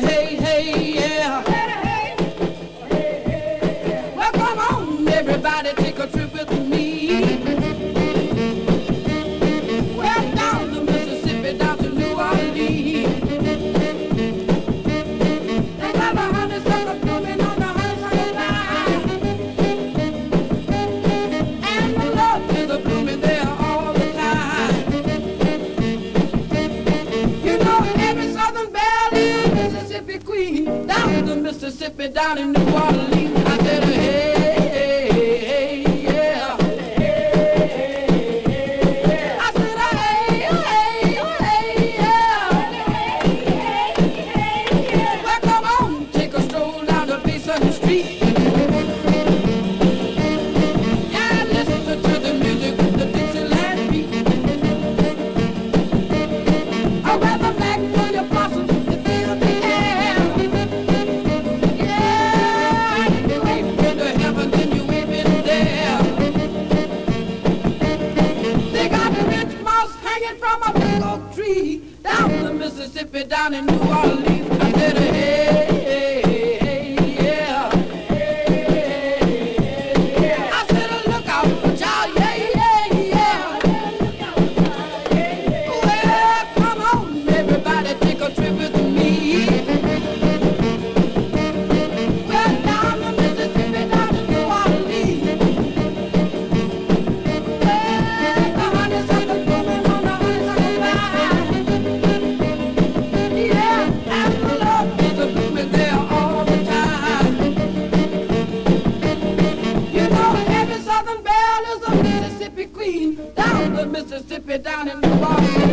hey, hey, yeah. Well, come on, everybody, down the Mississippi, down in New Orleans. I said, hey. Mississippi, down in New Orleans. the Mississippi down in the water.